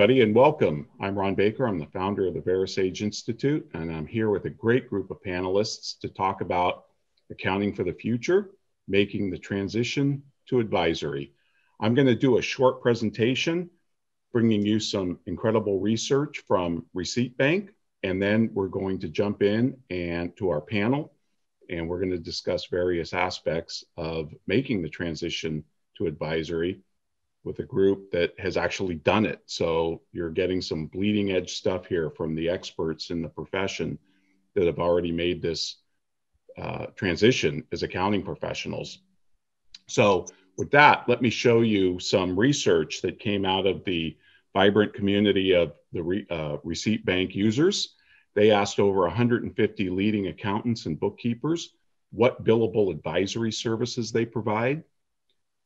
Everybody, and welcome. I'm Ron Baker. I'm the founder of the VeraSage Institute, and I'm here with a great group of panelists to talk about accounting for the future, making the transition to advisory. I'm going to do a short presentation bringing you some incredible research from Receipt Bank, and then we're going to jump in and to our panel, and we're going to discuss various aspects of making the transition to advisory with a group that has actually done it. So you're getting some bleeding edge stuff here from the experts in the profession that have already made this uh, transition as accounting professionals. So with that, let me show you some research that came out of the vibrant community of the re, uh, receipt bank users. They asked over 150 leading accountants and bookkeepers what billable advisory services they provide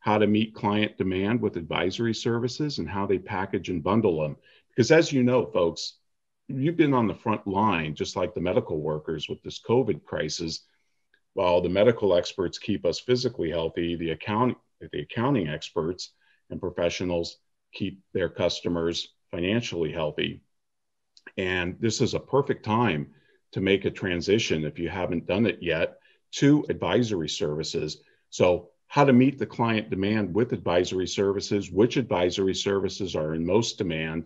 how to meet client demand with advisory services and how they package and bundle them. Because as you know, folks, you've been on the front line, just like the medical workers with this COVID crisis. While the medical experts keep us physically healthy, the account the accounting experts and professionals keep their customers financially healthy. And this is a perfect time to make a transition if you haven't done it yet to advisory services. So how to meet the client demand with advisory services, which advisory services are in most demand,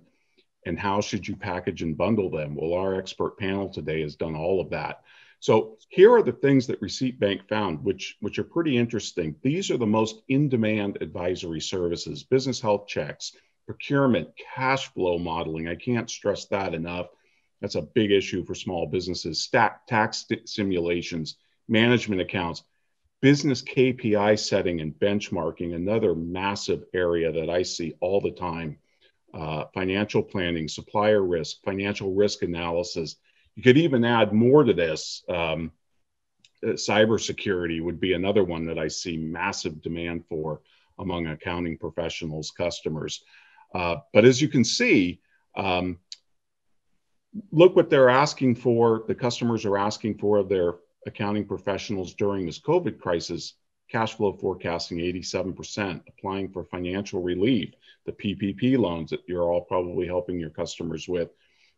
and how should you package and bundle them? Well, our expert panel today has done all of that. So here are the things that Receipt Bank found, which, which are pretty interesting. These are the most in-demand advisory services, business health checks, procurement, cash flow modeling. I can't stress that enough. That's a big issue for small businesses. Stack tax simulations, management accounts, business KPI setting and benchmarking, another massive area that I see all the time. Uh, financial planning, supplier risk, financial risk analysis. You could even add more to this. Um, uh, cybersecurity would be another one that I see massive demand for among accounting professionals, customers. Uh, but as you can see, um, look what they're asking for. The customers are asking for their accounting professionals during this COVID crisis, cash flow forecasting 87%, applying for financial relief, the PPP loans that you're all probably helping your customers with.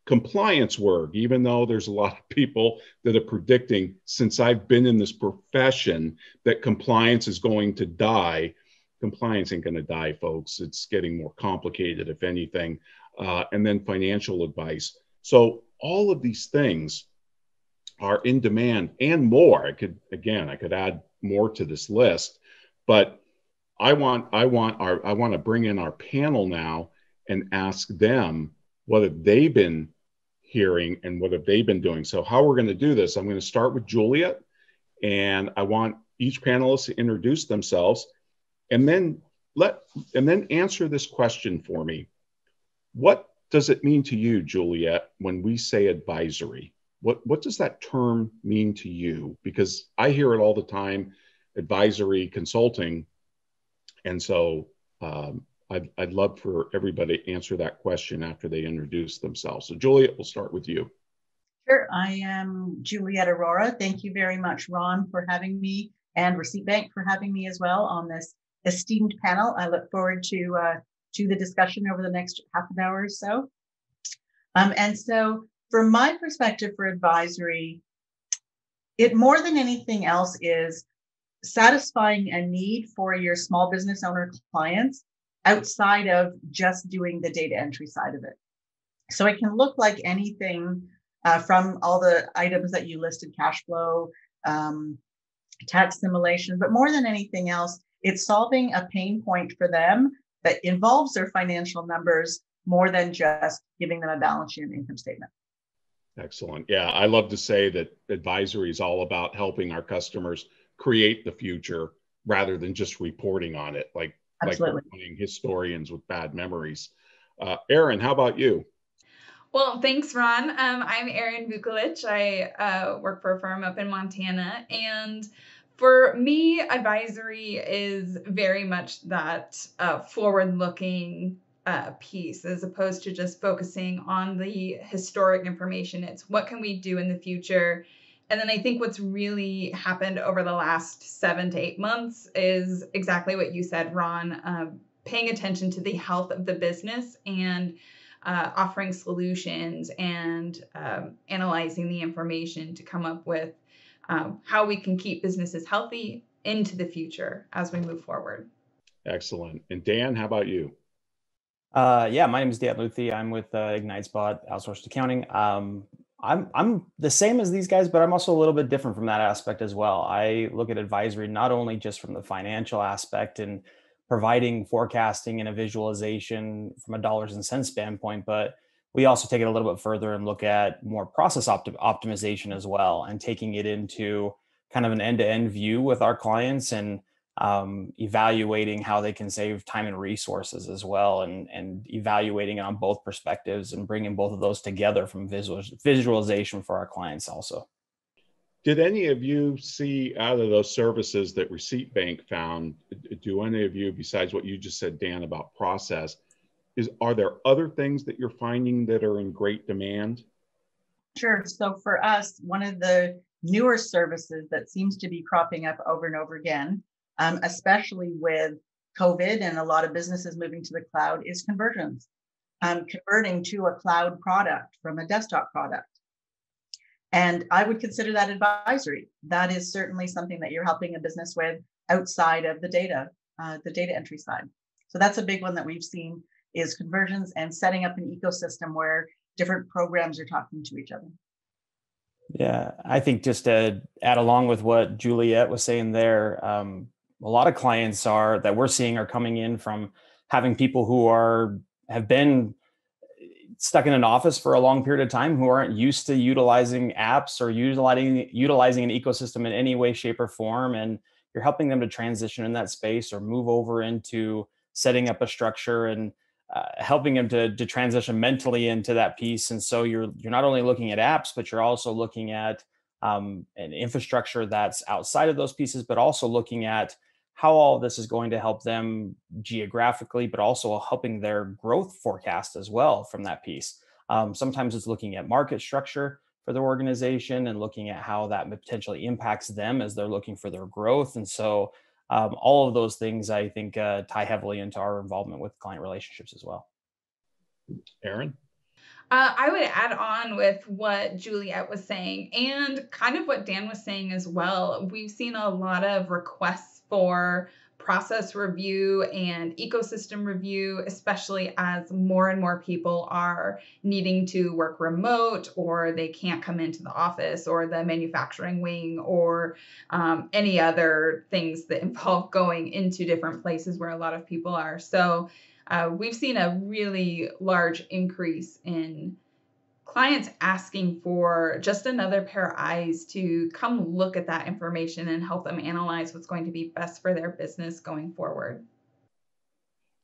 Compliance work, even though there's a lot of people that are predicting since I've been in this profession that compliance is going to die. Compliance ain't going to die, folks. It's getting more complicated, if anything. Uh, and then financial advice. So, all of these things are in demand and more. I could again, I could add more to this list, but I want I want our I want to bring in our panel now and ask them what have they been hearing and what have they been doing. So how we're going to do this, I'm going to start with Juliet, and I want each panelist to introduce themselves, and then let and then answer this question for me. What does it mean to you, Juliet, when we say advisory? What what does that term mean to you? Because i hear it all the time advisory consulting. And so um, I'd, I'd love for everybody to answer that question after they introduce themselves. So juliet we'll start with you. Sure. I am juliet aurora. Thank you very much ron for having me and receipt bank for having me as well on this esteemed panel. I look forward to uh, to the discussion over the next half an hour or so. Um, and so from my perspective for advisory, it more than anything else is satisfying a need for your small business owner clients outside of just doing the data entry side of it. So it can look like anything uh, from all the items that you listed cash flow, um, tax simulation, but more than anything else, it's solving a pain point for them that involves their financial numbers more than just giving them a balance sheet and income statement. Excellent. Yeah, I love to say that advisory is all about helping our customers create the future rather than just reporting on it, like Absolutely. like historians with bad memories. Uh, Erin, how about you? Well, thanks, Ron. Um, I'm Erin Vukolich. I uh, work for a firm up in Montana, and for me, advisory is very much that uh, forward-looking uh, piece as opposed to just focusing on the historic information. It's what can we do in the future? And then I think what's really happened over the last seven to eight months is exactly what you said, Ron. Uh, paying attention to the health of the business and uh, offering solutions and um, analyzing the information to come up with um, how we can keep businesses healthy into the future as we move forward. Excellent. And Dan, how about you? Uh, yeah, my name is Dan Luthi. I'm with uh, IgniteSpot Outsourced Accounting. Um, I'm I'm the same as these guys, but I'm also a little bit different from that aspect as well. I look at advisory not only just from the financial aspect and providing forecasting and a visualization from a dollars and cents standpoint, but we also take it a little bit further and look at more process opti- optimization as well and taking it into kind of an end-to-end view with our clients and um, evaluating how they can save time and resources as well and, and evaluating on both perspectives and bringing both of those together from visual, visualization for our clients also. Did any of you see out of those services that receipt bank found do any of you besides what you just said dan about process is are there other things that you're finding that are in great demand? Sure. So for us one of the newer services that seems to be cropping up over and over again um, especially with COVID and a lot of businesses moving to the cloud, is conversions. Um, converting to a cloud product from a desktop product. And I would consider that advisory. That is certainly something that you're helping a business with outside of the data, uh, the data entry side. So that's a big one that we've seen is conversions and setting up an ecosystem where different programs are talking to each other. Yeah, I think just to add along with what Juliet was saying there, um, a lot of clients are that we're seeing are coming in from having people who are have been stuck in an office for a long period of time who aren't used to utilizing apps or utilizing utilizing an ecosystem in any way shape or form and you're helping them to transition in that space or move over into setting up a structure and uh, helping them to, to transition mentally into that piece. And so you're you're not only looking at apps but you're also looking at um, an infrastructure that's outside of those pieces but also looking at how all this is going to help them geographically, but also helping their growth forecast as well from that piece. Um, sometimes it's looking at market structure for their organization and looking at how that potentially impacts them as they're looking for their growth. And so, um, all of those things I think uh, tie heavily into our involvement with client relationships as well. Erin? Uh, I would add on with what Juliet was saying and kind of what Dan was saying as well. We've seen a lot of requests for process review and ecosystem review, especially as more and more people are needing to work remote or they can't come into the office or the manufacturing wing or um, any other things that involve going into different places where a lot of people are. So uh, we've seen a really large increase in clients asking for just another pair of eyes to come look at that information and help them analyze what's going to be best for their business going forward.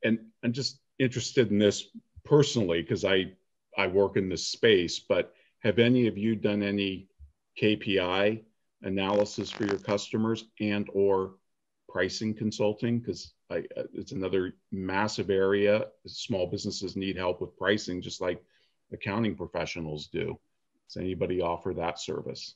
And I'm just interested in this personally because I I work in this space, but have any of you done any KPI analysis for your customers and or pricing consulting because it's another massive area small businesses need help with pricing just like accounting professionals do. Does anybody offer that service?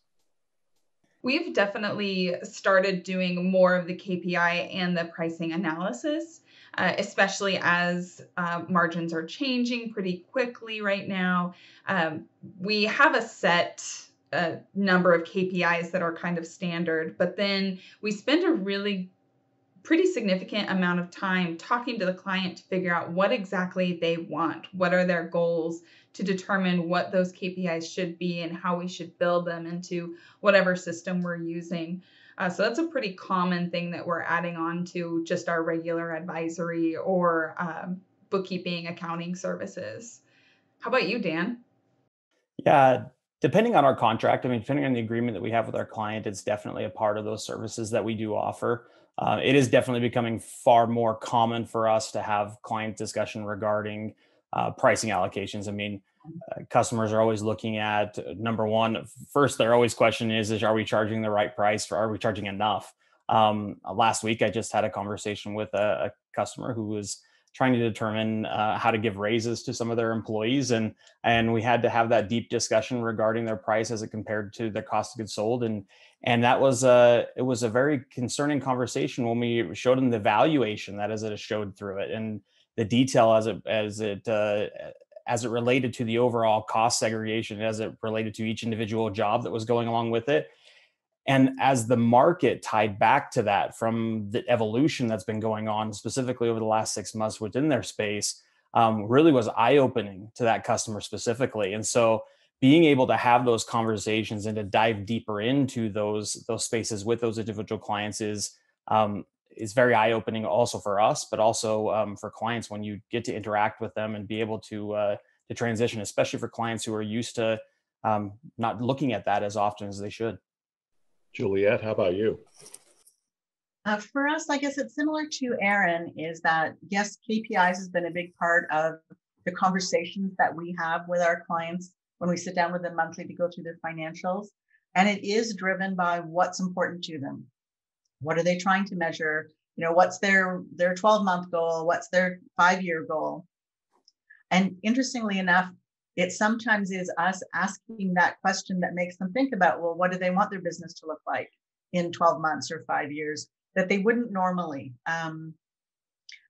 We've definitely started doing more of the KPI and the pricing analysis, uh, especially as uh, margins are changing pretty quickly right now. Um, we have a set uh, number of KPIs that are kind of standard, but then we spend a really pretty significant amount of time talking to the client to figure out what exactly they want, what are their goals, to determine what those KPIs should be and how we should build them into whatever system we're using. Uh, so that's a pretty common thing that we're adding on to just our regular advisory or um, bookkeeping accounting services. How about you, Dan? Yeah, depending on our contract, I mean, depending on the agreement that we have with our client, it's definitely a part of those services that we do offer uh, it is definitely becoming far more common for us to have client discussion regarding uh, pricing allocations. I mean, uh, customers are always looking at uh, number one, first, their always question is, is are we charging the right price for, are we charging enough? Um, last week, I just had a conversation with a, a customer who was trying to determine uh, how to give raises to some of their employees and and we had to have that deep discussion regarding their price as it compared to their cost of goods sold and and that was a it was a very concerning conversation when we showed them the valuation that as it showed through it and the detail as it as it uh, as it related to the overall cost segregation as it related to each individual job that was going along with it and as the market tied back to that from the evolution that's been going on specifically over the last six months within their space um, really was eye-opening to that customer specifically and so being able to have those conversations and to dive deeper into those those spaces with those individual clients is um, is very eye opening also for us, but also um, for clients when you get to interact with them and be able to uh, to transition, especially for clients who are used to um, not looking at that as often as they should. Juliet, how about you? Uh, for us, I guess it's similar to Erin. Is that yes, KPIs has been a big part of the conversations that we have with our clients when we sit down with them monthly to go through their financials. And it is driven by what's important to them. What are they trying to measure? You know, what's their their 12 month goal? What's their five year goal? And interestingly enough, it sometimes is us asking that question that makes them think about, well, what do they want their business to look like in 12 months or five years that they wouldn't normally. Um,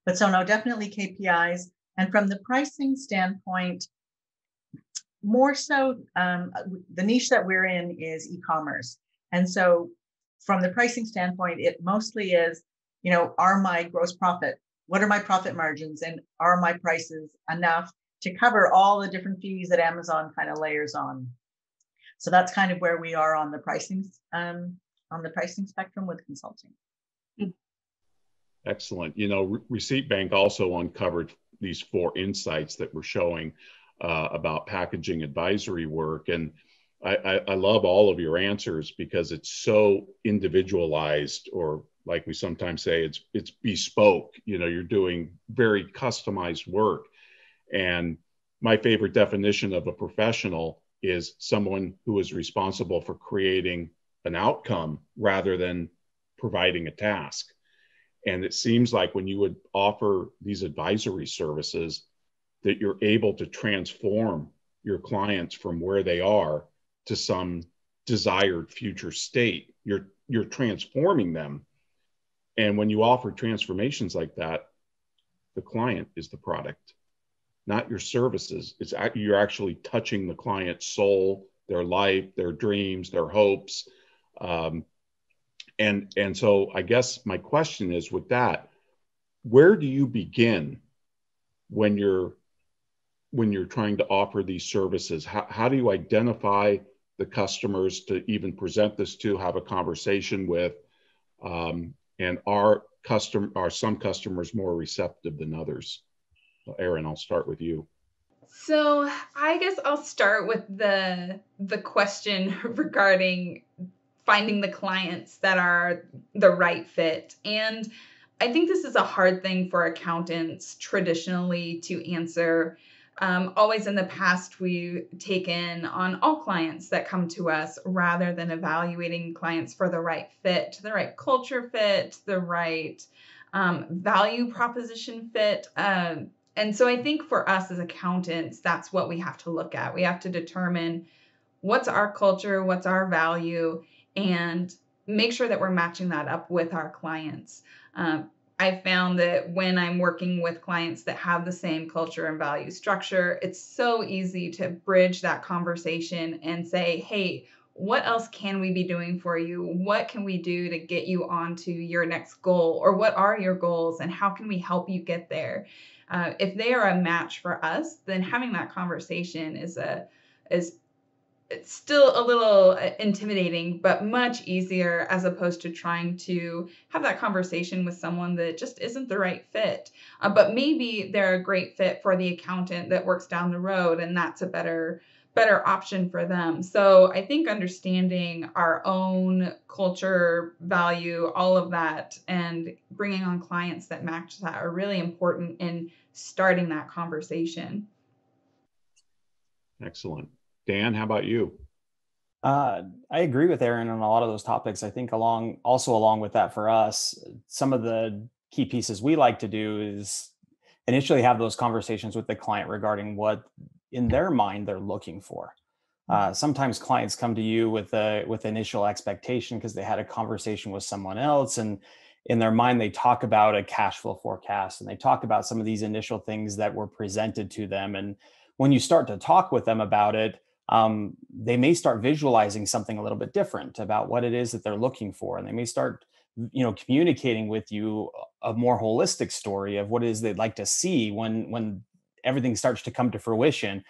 but so no, definitely KPIs. And from the pricing standpoint, more so um, the niche that we're in is e-commerce and so from the pricing standpoint it mostly is you know are my gross profit what are my profit margins and are my prices enough to cover all the different fees that amazon kind of layers on so that's kind of where we are on the pricing um, on the pricing spectrum with consulting excellent you know receipt bank also uncovered these four insights that we're showing uh, about packaging advisory work. And I, I, I, love all of your answers because it's so individualized, or like we sometimes say, it's it's bespoke. You know, you're doing very customized work. And my favorite definition of a professional is someone who is responsible for creating an outcome rather than providing a task. And it seems like when you would offer these advisory services, that you're able to transform your clients from where they are to some desired future state. You're you're transforming them. And when you offer transformations like that, the client is the product, not your services. It's you're actually touching the client's soul, their life, their dreams, their hopes. Um, and and so I guess my question is with that, where do you begin when you're when you're trying to offer these services? How, how do you identify the customers to even present this to, have a conversation with? Um, and are custom are some customers more receptive than others? Erin, I'll start with you. So I guess I'll start with the the question regarding finding the clients that are the right fit. And I think this is a hard thing for accountants traditionally to answer um, always in the past, we've taken on all clients that come to us rather than evaluating clients for the right fit, the right culture fit, the right um, value proposition fit. Um, and so I think for us as accountants, that's what we have to look at. We have to determine what's our culture, what's our value, and make sure that we're matching that up with our clients. Um, I found that when I'm working with clients that have the same culture and value structure, it's so easy to bridge that conversation and say, hey, what else can we be doing for you? What can we do to get you onto your next goal? Or what are your goals and how can we help you get there? Uh, if they are a match for us, then having that conversation is a is it's still a little uh, intimidating, but much easier as opposed to trying to have that conversation with someone that just isn't the right fit. Uh, but maybe they're a great fit for the accountant that works down the road, and that's a better better option for them. So I think understanding our own culture, value, all of that, and bringing on clients that match that are really important in starting that conversation. Excellent. Dan, how about you? Uh, I agree with Erin on a lot of those topics. I think along also along with that for us, some of the key pieces we like to do is initially have those conversations with the client regarding what in their mind they're looking for. Uh, sometimes clients come to you with a with initial expectation because they had a conversation with someone else, and in their mind they talk about a cash flow forecast and they talk about some of these initial things that were presented to them. And when you start to talk with them about it, um, they may start visualizing something a little bit different about what it is that they're looking for, and they may start you know communicating with you a more holistic story of what it is they'd like to see when when everything starts to come to fruition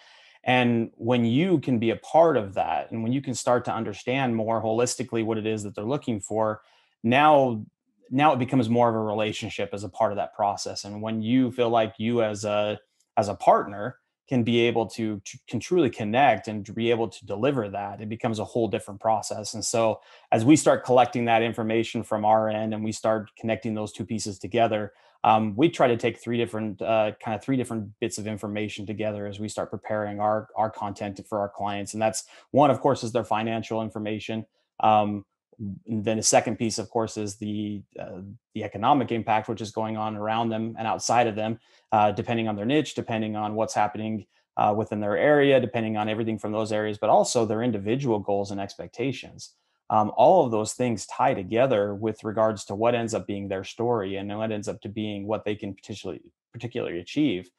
and when you can be a part of that, and when you can start to understand more holistically what it is that they're looking for, now now it becomes more of a relationship as a part of that process. And when you feel like you as a as a partner can be able to, can truly connect and be able to deliver that, it becomes a whole different process. And so as we start collecting that information from our end and we start connecting those two pieces together, um, we try to take three different uh, kind of three different bits of information together as we start preparing our our content for our clients and that's one of course is their financial information um, then the second piece of course is the uh, the economic impact which is going on around them and outside of them uh, depending on their niche depending on what's happening uh, within their area depending on everything from those areas but also their individual goals and expectations um, all of those things tie together with regards to what ends up being their story and what ends up to being what they can potentially particularly achieve.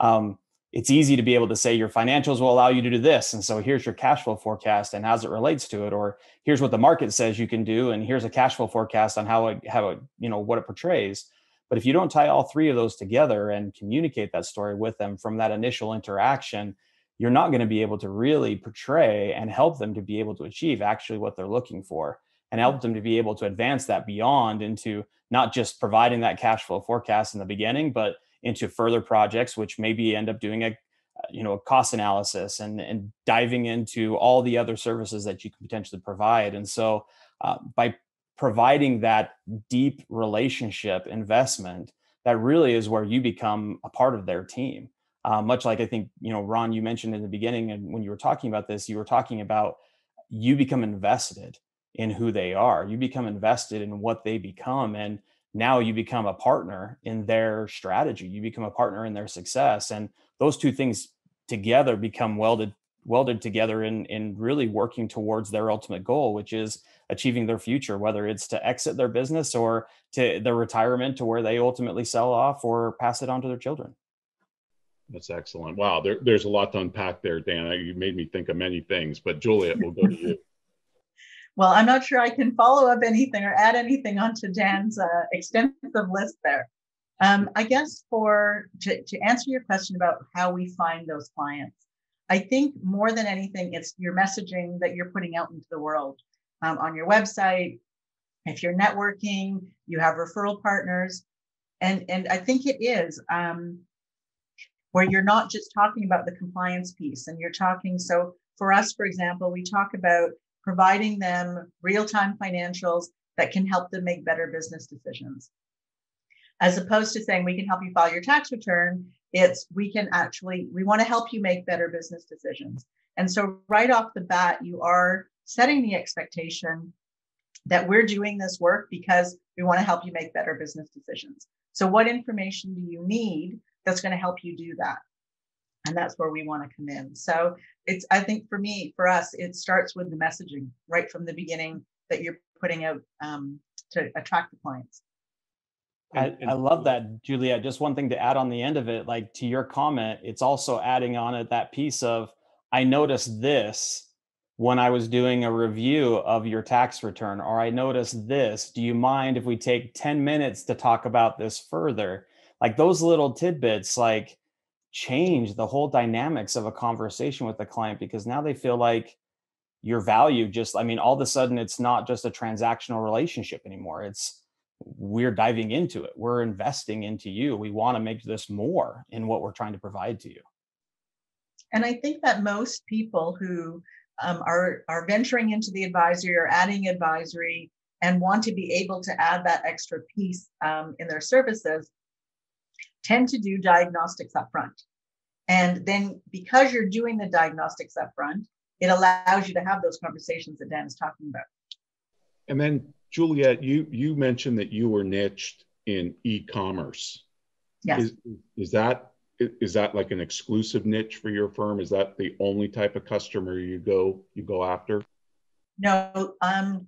Um, it's easy to be able to say your financials will allow you to do this and so here's your cash flow forecast and as it relates to it or here's what the market says you can do and here's a cash flow forecast on how it how it you know what it portrays. But if you don't tie all three of those together and communicate that story with them from that initial interaction you're not going to be able to really portray and help them to be able to achieve actually what they're looking for and help them to be able to advance that beyond into not just providing that cash flow forecast in the beginning but into further projects which maybe end up doing a you know a cost analysis and and diving into all the other services that you can potentially provide. And so uh, by providing that deep relationship investment that really is where you become a part of their team uh, much like I think you know Ron, you mentioned in the beginning, and when you were talking about this, you were talking about you become invested in who they are, you become invested in what they become, and now you become a partner in their strategy, you become a partner in their success, and those two things together become welded welded together in in really working towards their ultimate goal which is achieving their future whether it's to exit their business or to their retirement to where they ultimately sell off or pass it on to their children that's excellent. Wow, there, there's a lot to unpack there, Dana. You made me think of many things, but Juliet, we'll go to you. well, I'm not sure I can follow up anything or add anything onto Dan's uh, extensive list there. Um, I guess for to, to answer your question about how we find those clients, I think more than anything, it's your messaging that you're putting out into the world um, on your website. If you're networking, you have referral partners, and and I think it is. Um, where you're not just talking about the compliance piece and you're talking. So for us, for example, we talk about providing them real time financials that can help them make better business decisions. As opposed to saying we can help you file your tax return, it's we can actually, we want to help you make better business decisions. And so, right off the bat, you are setting the expectation that we're doing this work because we want to help you make better business decisions. So, what information do you need that's going to help you do that. And that's where we want to come in. So it's i think for me for us it starts with the messaging right from the beginning that you're putting out um, to attract the clients. I, I love that juliet just one thing to add on the end of it like to your comment it's also adding on it that piece of i noticed this when i was doing a review of your tax return or i noticed this. Do you mind if we take 10 minutes to talk about this further like those little tidbits like change the whole dynamics of a conversation with the client because now they feel like your value just i mean all of a sudden it's not just a transactional relationship anymore it's we're diving into it we're investing into you we want to make this more in what we're trying to provide to you. And i think that most people who um, are are venturing into the advisory or adding advisory and want to be able to add that extra piece um, in their services tend to do diagnostics up front. And then because you're doing the diagnostics up front, it allows you to have those conversations that Dan is talking about. And then Juliet, you you mentioned that you were niched in e-commerce. Yes. Is, is that is that like an exclusive niche for your firm? Is that the only type of customer you go you go after? No, um,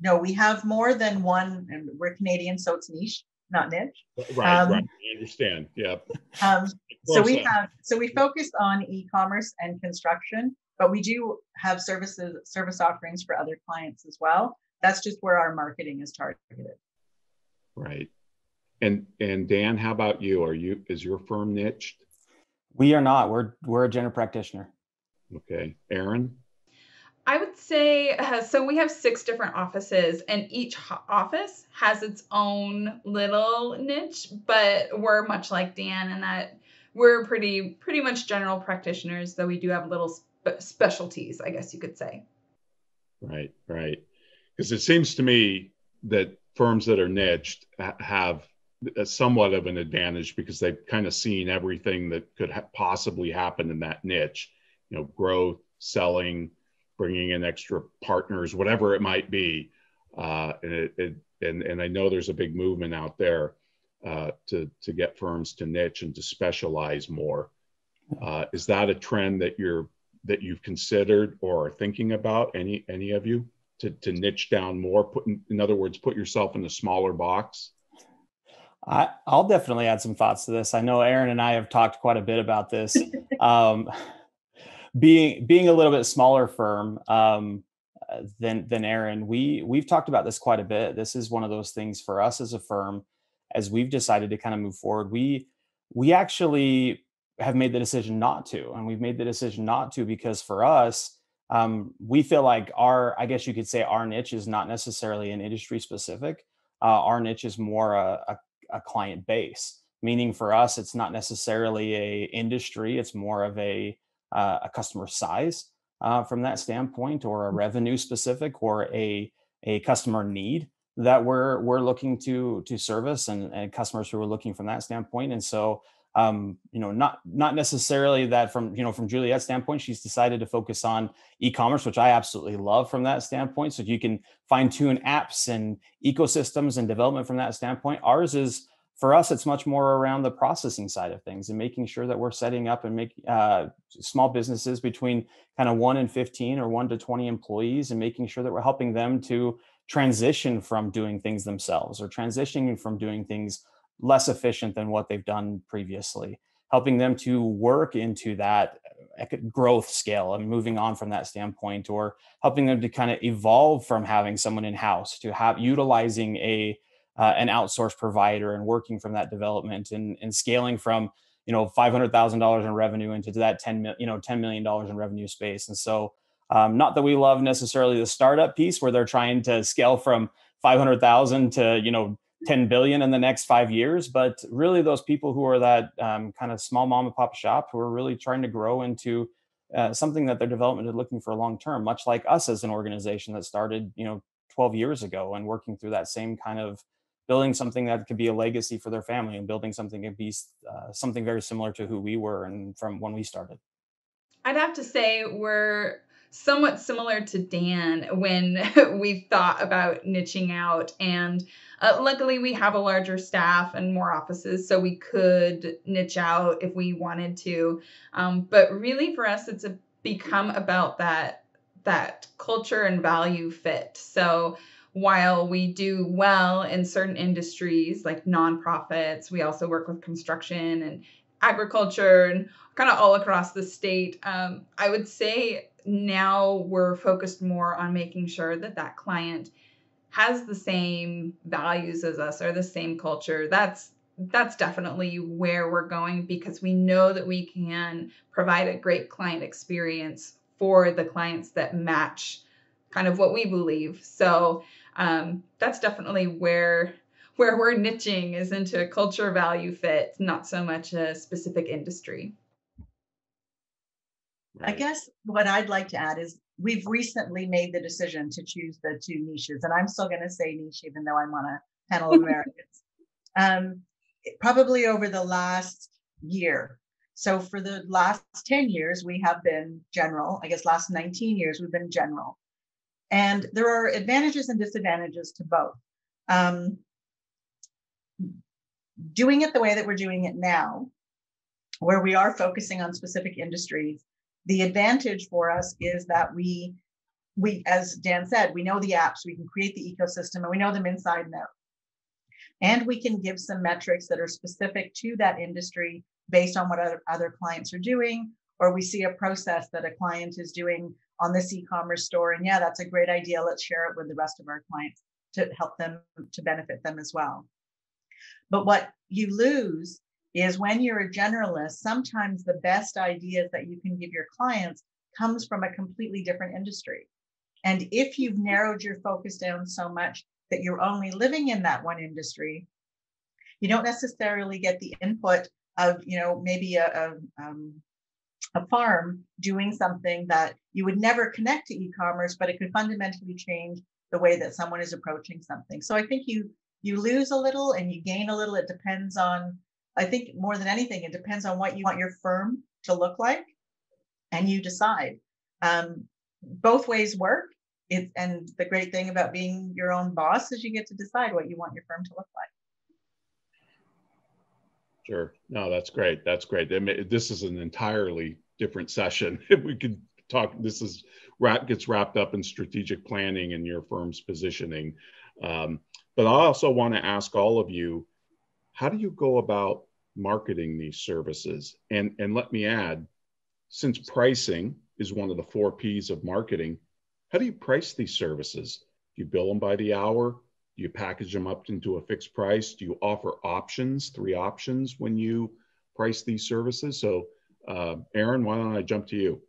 no, we have more than one, and we're Canadian, so it's niche, not niche. Right, um, right. I understand. Yeah. Um, so we have, so we focus on e-commerce and construction, but we do have services, service offerings for other clients as well. That's just where our marketing is targeted. Right. And and Dan, how about you? Are you is your firm niched? We are not. We're we're a general practitioner. Okay, Erin. I would say uh, so. We have six different offices, and each ho- office has its own little niche. But we're much like Dan in that we're pretty pretty much general practitioners, though we do have little spe- specialties, I guess you could say. Right, right. Because it seems to me that firms that are niched have somewhat of an advantage because they've kind of seen everything that could ha- possibly happen in that niche. You know, growth, selling bringing in extra partners, whatever it might be. Uh, and, it, it, and, and I know there's a big movement out there uh, to, to get firms to niche and to specialize more. Uh, is that a trend that you're that you've considered or are thinking about? Any any of you to, to niche down more? Put in, in other words, put yourself in a smaller box. I, will definitely add some thoughts to this. I know Erin and I have talked quite a bit about this. Um, being being a little bit smaller firm um, uh, than than Erin, we we've talked about this quite a bit. This is one of those things for us as a firm, as we've decided to kind of move forward. We we actually have made the decision not to, and we've made the decision not to because for us, um, we feel like our, I guess you could say, our niche is not necessarily an industry specific. Uh, our niche is more a, a, a client base meaning for us it's not necessarily a industry it's more of a uh, a customer size uh, from that standpoint, or a mm. revenue specific, or a a customer need that we're we're looking to to service, and, and customers who are looking from that standpoint. And so, um, you know, not not necessarily that from you know from Juliet's standpoint, she's decided to focus on e-commerce, which I absolutely love from that standpoint. So you can fine tune apps and ecosystems and development from that standpoint. Ours is for us, it's much more around the processing side of things and making sure that we're setting up and make uh, small businesses between kind of one and 15 or one to 20 employees and making sure that we're helping them to transition from doing things themselves or transitioning from doing things less efficient than what they've done previously, helping them to work into that growth scale and moving on from that standpoint or helping them to kind of evolve from having someone in house to have utilizing a uh, an outsourced provider and working from that development and, and scaling from you know five hundred thousand dollars in revenue into that ten you know ten million dollars in revenue space. And so, um, not that we love necessarily the startup piece where they're trying to scale from five hundred thousand to you know 10 billion in the next five years but really those people who are that um, kind of small mom and pop shop who are really trying to grow into uh, something that their development is looking for long term much like us as an organization that started you know 12 years ago and working through that same kind of building something that could be a legacy for their family and building something that be uh, something very similar to who we were and from when we started. I'd have to say we're somewhat similar to Dan when we thought about niching out. And uh, luckily, we have a larger staff and more offices, so we could niche out if we wanted to. Um, but really, for us, it's a, become about that that culture and value fit. So while we do well in certain industries like nonprofits, we also work with construction and agriculture and kind of all across the state. Um, I would say now we're focused more on making sure that that client has the same values as us or the same culture. That's that's definitely where we're going because we know that we can provide a great client experience for the clients that match kind of what we believe. So um, that's definitely where where we're niching is into a culture value fit, not so much a specific industry. I guess what I'd like to add is we've recently made the decision to choose the two niches, and I'm still going to say niche even though I'm on a panel of Americans. Um, probably over the last year. So for the last 10 years, we have been general. I guess last 19 years, we've been general. And there are advantages and disadvantages to both. Um, doing it the way that we're doing it now, where we are focusing on specific industries, the advantage for us is that we we as Dan said, we know the apps, we can create the ecosystem and we know them inside and out. And we can give some metrics that are specific to that industry based on what other, other clients are doing, or we see a process that a client is doing on this e-commerce store. And yeah, that's a great idea. Let's share it with the rest of our clients to help them to benefit them as well. But what you lose is when you're a generalist, sometimes the best ideas that you can give your clients comes from a completely different industry. And if you've narrowed your focus down so much that you're only living in that one industry, you don't necessarily get the input of, you know, maybe a, a, um, a farm doing something that you would never connect to e-commerce, but it could fundamentally change the way that someone is approaching something. So I think you you lose a little and you gain a little. It depends on, I think more than anything, it depends on what you want your firm to look like, and you decide. Um, both ways work. It, and the great thing about being your own boss is you get to decide what you want your firm to look like. Sure. No, that's great. That's great. I mean, this is an entirely different session. If we could talk. This is gets wrapped up in strategic planning and your firm's positioning. Um, but I also want to ask all of you, how do you go about marketing these services? And and let me add, since pricing is one of the four P's of marketing, how do you price these services? Do you bill them by the hour? Do you package them up into a fixed price? Do you offer options, three options when you price these services? So, uh, Erin, why don't I jump to you?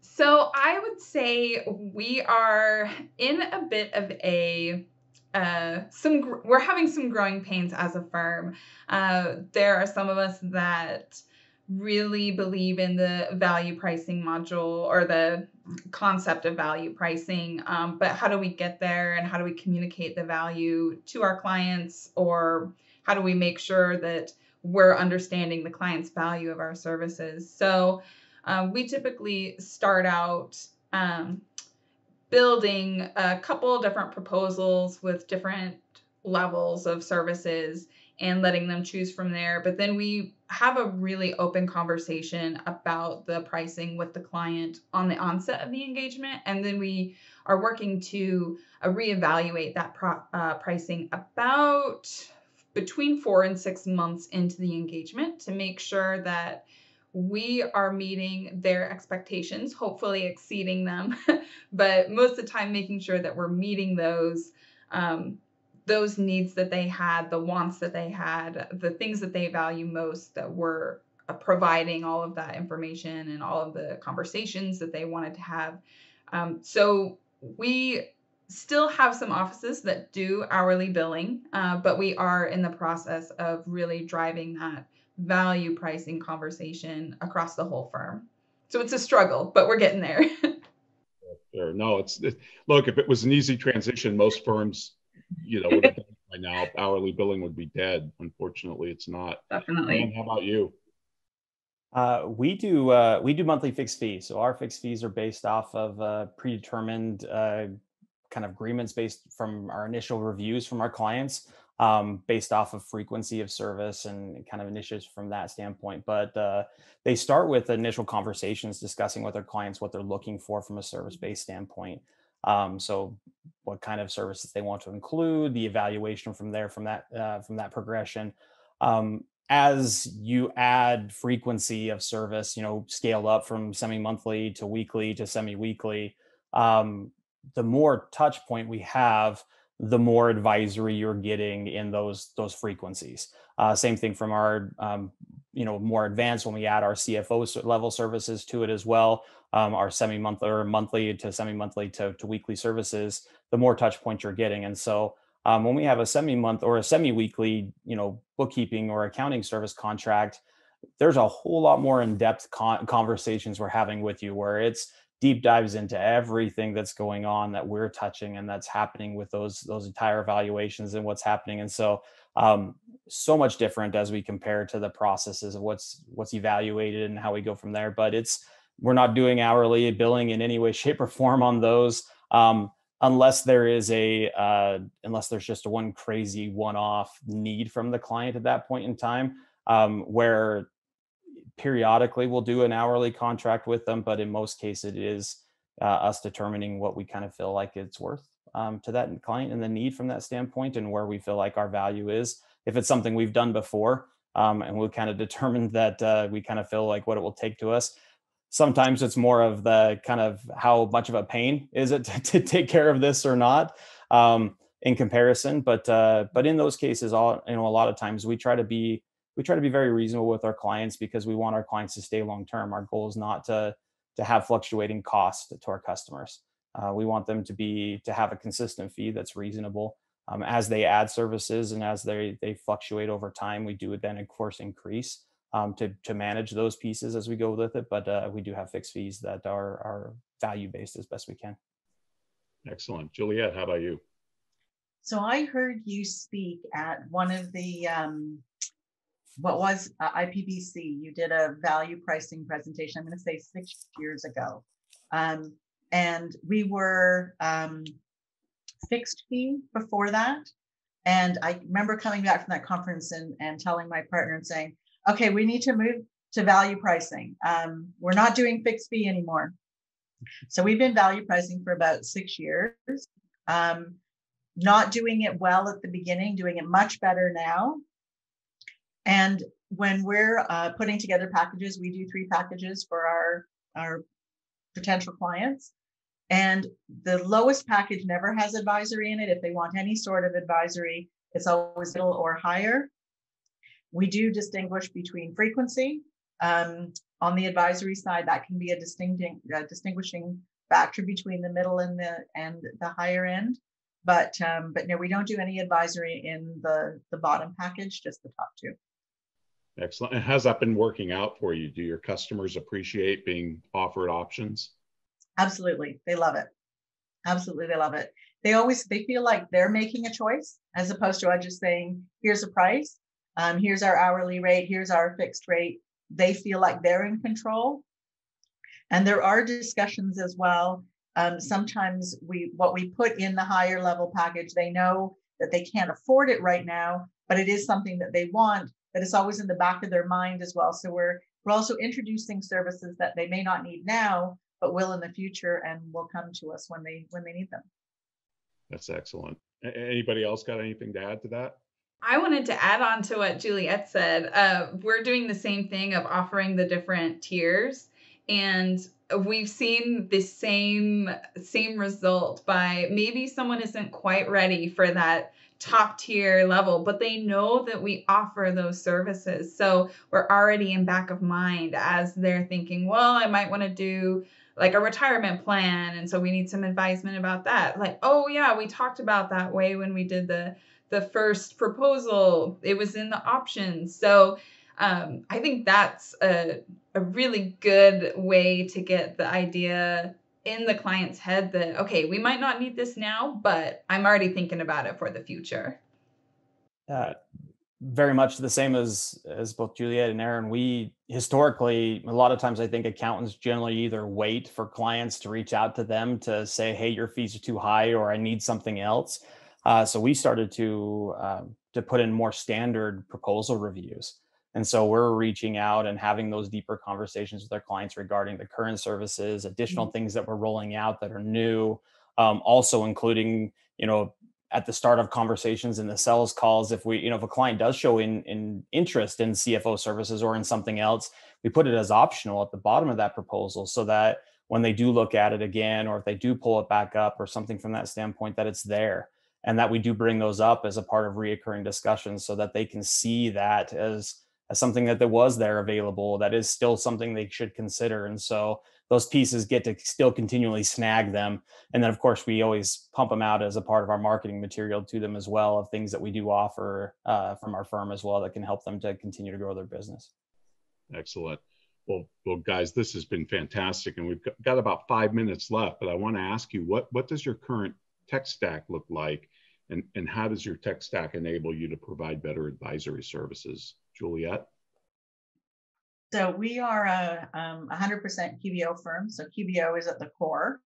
So, I would say we are in a bit of a uh, some we're having some growing pains as a firm. Uh, there are some of us that really believe in the value pricing module or the concept of value pricing um, but how do we get there and how do we communicate the value to our clients? Or how do we make sure that we're understanding the client's value of our services? So um, we typically start out um, building a couple different proposals with different levels of services and letting them choose from there. But then we have a really open conversation about the pricing with the client on the onset of the engagement. And then we are working to uh, reevaluate that pro- uh, pricing about between four and six months into the engagement to make sure that we are meeting their expectations, hopefully exceeding them, but most of the time making sure that we're meeting those um, those needs that they had, the wants that they had, the things that they value most that were uh, providing all of that information and all of the conversations that they wanted to have. Um, so we still have some offices that do hourly billing, uh, but we are in the process of really driving that value pricing conversation across the whole firm. So it's a struggle, but we're getting there. No, it's it, look, if it was an easy transition, most firms you know, by now hourly billing would be dead. Unfortunately, it's not. Definitely. And how about you? Uh, we do uh, we do monthly fixed fees. So our fixed fees are based off of uh, predetermined uh, kind of agreements based from our initial reviews from our clients, um, based off of frequency of service and kind of initiatives from that standpoint. But uh, they start with initial conversations discussing with their clients what they're looking for from a service based standpoint. Um, so what kind of services they want to include, the evaluation from there, from that uh, from that progression. Um, as you add frequency of service, you know, scale up from semi-monthly to weekly to semi-weekly, um, the more touch point we have, the more advisory you're getting in those those frequencies. Uh, same thing from our um, you know more advanced when we add our CFO level services to it as well um, our semi-monthly or monthly to semi-monthly to, to weekly services, the more touch points you're getting. And so um, when we have a semi-month or a semi-weekly, you know, bookkeeping or accounting service contract, there's a whole lot more in-depth con- conversations we're having with you where it's deep dives into everything that's going on that we're touching and that's happening with those those entire evaluations and what's happening and so um, so much different as we compare to the processes of what's what's evaluated and how we go from there but it's we're not doing hourly billing in any way, shape, or form on those. Um, unless there is a uh, unless there's just one crazy one-off need from the client at that point in time um, where periodically we'll do an hourly contract with them but in most cases it is uh, us determining what we kind of feel like it's worth um, to that client and the need from that standpoint and where we feel like our value is. If it's something we've done before um, and we'll kind of determine that uh, we kind of feel like what it will take to us sometimes it's more of the kind of how much of a pain is it to, to take care of this or not um, in comparison. But uh, but in those cases all you know a lot of times we try to be we try to be very reasonable with our clients because we want our clients to stay long term. Our goal is not to to have fluctuating costs to our customers uh, we want them to be to have a consistent fee that's reasonable um, as they add services and as they they fluctuate over time we do then of course increase um, to to manage those pieces as we go with it. But uh, we do have fixed fees that are are value based as best we can. Excellent, Juliet. How about you? So I heard you speak at one of the um, what was uh, IPBC. You did a value pricing presentation. I'm going to say six years ago, um, and we were um, fixed fee before that. And I remember coming back from that conference and, and telling my partner and saying, okay, we need to move to value pricing. Um, we're not doing fixed fee anymore. So we've been value pricing for about six years. Um, not doing it well at the beginning, doing it much better now. And when we're uh, putting together packages, we do three packages for our, our potential clients. And the lowest package never has advisory in it. If they want any sort of advisory, it's always middle or higher. We do distinguish between frequency. Um, on the advisory side, that can be a distinguishing, distinguishing factor between the middle and the and the higher end. But um, but no, we don't do any advisory in the the bottom package, just the top two. Excellent. And how's that been working out for you? Do your customers appreciate being offered options? Absolutely, they love it. Absolutely, they love it. They always they feel like they're making a choice as opposed to I just saying, "Here's a price." um, here's our hourly rate, here's our fixed rate. They feel like they're in control. And there are discussions as well. Um, sometimes we what we put in the higher level package, they know that they can't afford it right now, but it is something that they want. But it's always in the back of their mind as well. So we're we're also introducing services that they may not need now, but will in the future and will come to us when they when they need them. That's excellent. Anybody else got anything to add to that? I wanted to add on to what Juliet said. Uh, we're doing the same thing of offering the different tiers, and we've seen the same same result by maybe someone isn't quite ready for that top tier level, but they know that we offer those services. So we're already in back of mind as they're thinking, well, I might want to do like a retirement plan. And so we need some advisement about that. Like, oh, yeah, we talked about that way when we did the the first proposal. It was in the options. So um, I think that's a, a really good way to get the idea in the client's head that, okay, we might not need this now, but I'm already thinking about it for the future. Uh, very much the same as as both Juliet and Erin. We historically, a lot of times, I think accountants generally either wait for clients to reach out to them to say, "Hey, your fees are too high," or "I need something else." Uh, so we started to um, to put in more standard proposal reviews. And so we're reaching out and having those deeper conversations with our clients regarding the current services, additional mm-hmm. things that we're rolling out that are new, um, also including, you know, at the start of conversations in the sales calls, if we, you know, if a client does show in, in interest in CFO services or in something else, we put it as optional at the bottom of that proposal so that when they do look at it again, or if they do pull it back up or something from that standpoint, that it's there and that we do bring those up as a part of reoccurring discussions so that they can see that as as something that there was there available that is still something they should consider. And so those pieces get to still continually snag them and then of course we always pump them out as a part of our marketing material to them as well of things that we do offer uh, from our firm as well that can help them to continue to grow their business excellent well, well, guys, this has been fantastic, and we've got about five minutes left. But I want to ask you, what what does your current tech stack look like? And, and how does your tech stack enable you to provide better advisory services? Juliet? So we are a um, 100% QBO firm. So QBO is at the core.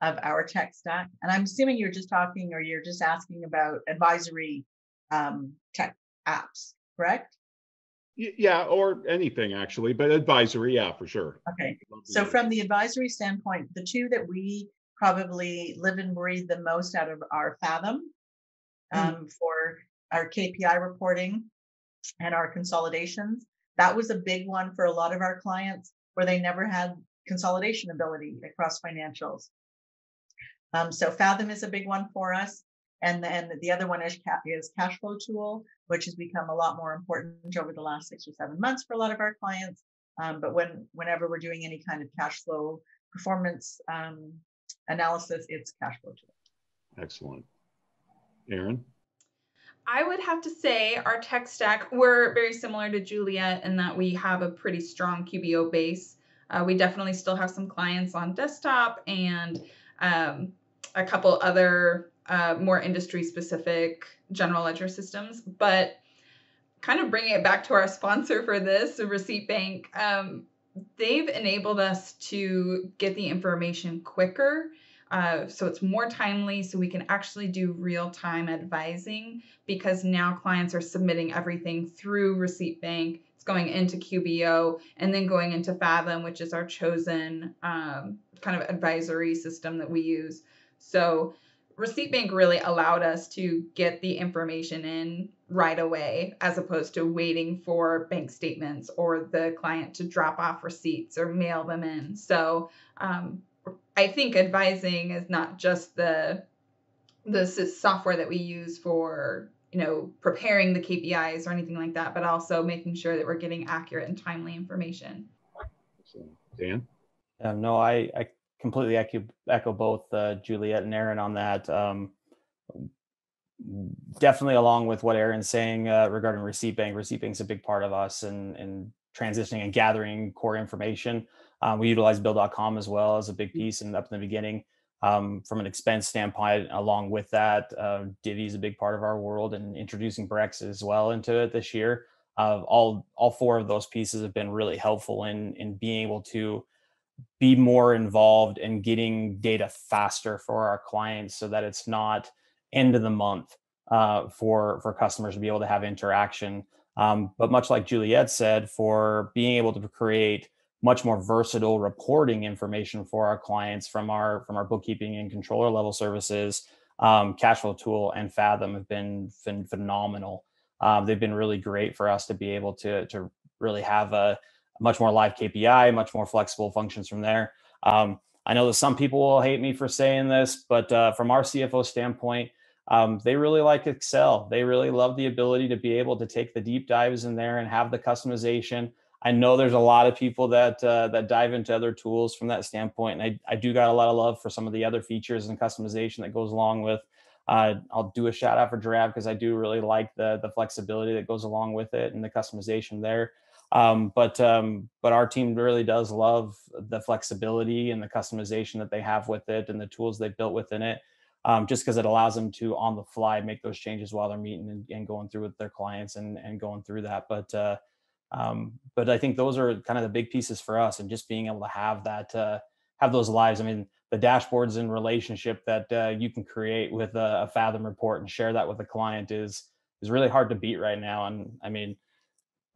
of our tech stack. And I'm assuming you're just talking or you're just asking about advisory um, tech apps, correct? Yeah, or anything actually, but advisory, yeah, for sure. Okay. So from the advisory standpoint, the two that we probably live and breathe the most out of our Fathom hmm. um, mm. for our KPI reporting and our consolidations. That was a big one for a lot of our clients where they never had consolidation ability across financials. Um, so Fathom is a big one for us. And then the other one is, is cash flow tool, which has become a lot more important over the last six or seven months for a lot of our clients. Um, but when whenever we're doing any kind of cash flow performance um, analysis, it's cash flow tool. Excellent. Erin? I would have to say our tech stack, we're very similar to Juliet in that we have a pretty strong QBO base. Uh, we definitely still have some clients on desktop and um, a couple other uh, more industry specific general ledger systems. But kind of bringing it back to our sponsor for this, Receipt Bank, um, they've enabled us to get the information quicker. Uh, so it's more timely, so we can actually do real time advising because now clients are submitting everything through Receipt Bank. It's going into QBO and then going into Fathom, which is our chosen um, kind of advisory system that we use. So Receipt Bank really allowed us to get the information in right away as opposed to waiting for bank statements or the client to drop off receipts or mail them in. So um, I think advising is not just the the software that we use for you know preparing the KPIs or anything like that, but also making sure that we're getting accurate and timely information. Dan. Um, no, I, I completely echo, echo both uh, Juliet and Erin on that. Um, definitely along with what Erin's saying uh, regarding receipt bank. Receipt bank's a big part of us and in, in transitioning and gathering core information. Um, we utilize bill.com as well as a big mm. piece and up in the beginning. Um, from an expense standpoint, along with that, uh, Divvy is a big part of our world and introducing Brex as well into it this year. Uh, all all four of those pieces have been really helpful in in being able to be more involved in getting data faster for our clients so that it's not end of the month uh, for for customers to be able to have interaction um, but much like juliet said for being able to create much more versatile reporting information for our clients from our from our bookkeeping and controller level services um, cashflow tool and fathom have been, been phenomenal um, they've been really great for us to be able to to really have a much more live KPI, much more flexible functions from there. Um, I know that some people will hate me for saying this, but uh, from our CFO standpoint, um, they really like Excel. They really love the ability to be able to take the deep dives in there and have the customization. I know there's a lot of people that uh, that dive into other tools from that standpoint, and I, I do got a lot of love for some of the other features and customization that goes along with. Uh, I'll do a shout out for Jirav because I do really like the the flexibility that goes along with it and the customization there. Um, but um, but our team really does love the flexibility and the customization that they have with it and the tools they've built within it. Um, just because it allows them to on the fly make those changes while they're meeting and, and going through with their clients and and going through that. But uh, um, but I think those are kind of the big pieces for us, and just being able to have that uh, have those lives. I mean, the dashboards and relationship that uh, you can create with a, a Fathom report and share that with a client is is really hard to beat right now. And I mean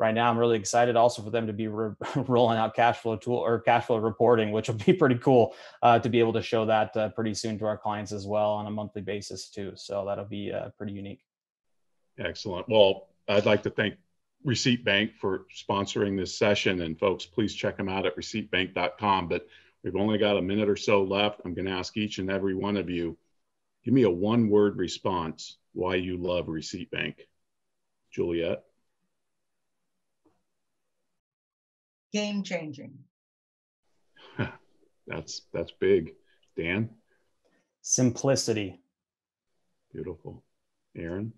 right now i'm really excited also for them to be re- rolling out cash flow tool or cash flow reporting which will be pretty cool uh, to be able to show that uh, pretty soon to our clients as well on a monthly basis too so that'll be uh, pretty unique excellent well i'd like to thank receipt bank for sponsoring this session and folks please check them out at receiptbank.com but we've only got a minute or so left i'm going to ask each and every one of you give me a one word response why you love receipt bank juliet game changing. that's that's big. Dan? Simplicity. Beautiful. Erin?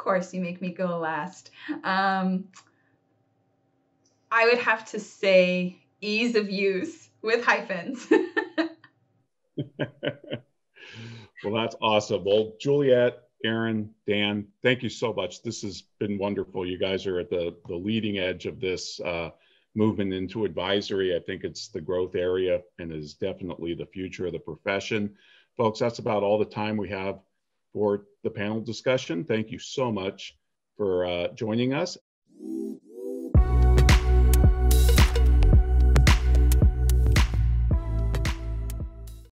course, you make me go last. Um, I would have to say ease of use with hyphens. well, that's awesome. Well, Juliet, Erin, Dan, thank you so much. This has been wonderful. You guys are at the, the leading edge of this uh, movement into advisory. I think it's the growth area and is definitely the future of the profession. Folks, that's about all the time we have for the panel discussion. Thank you so much for uh, joining us.